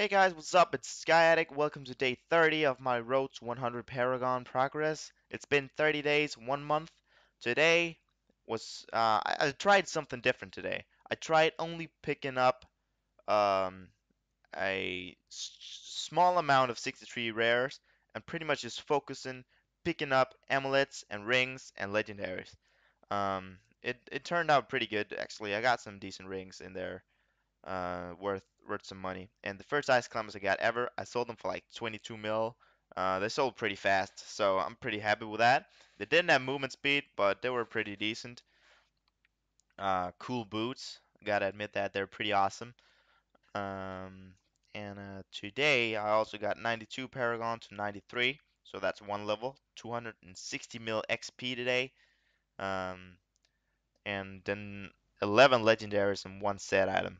Hey guys, what's up? It's Sky. Welcome to day 30 of my Road to 100 Paragon progress. It's been 30 days, one month. Today was uh, I, I tried something different today. I tried only picking up um, a small amount of 63 rares and pretty much just focusing picking up amulets and rings and legendaries. Um, it it turned out pretty good actually. I got some decent rings in there uh, worth worth some money. And the first ice climbers I got ever, I sold them for like 22 mil. Uh, they sold pretty fast, so I'm pretty happy with that. They didn't have movement speed, but they were pretty decent. Uh, cool boots, gotta admit that they're pretty awesome. Um, and uh, today I also got 92 Paragon to 93, so that's one level. 260 mil XP today. Um, and then 11 legendaries and one set item.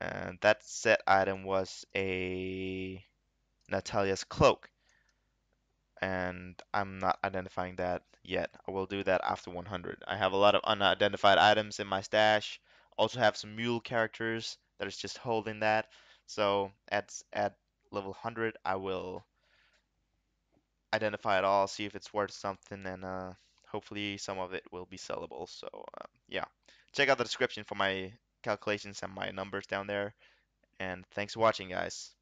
And that set item was a Natalya's cloak. And I'm not identifying that yet. I will do that after 100. I have a lot of unidentified items in my stash. Also have some mule characters that is just holding that. So at at level 100, I will identify it all, see if it's worth something, and uh, hopefully some of it will be sellable. So uh, yeah, check out the description for my calculations and my numbers down there. And thanks for watching, guys.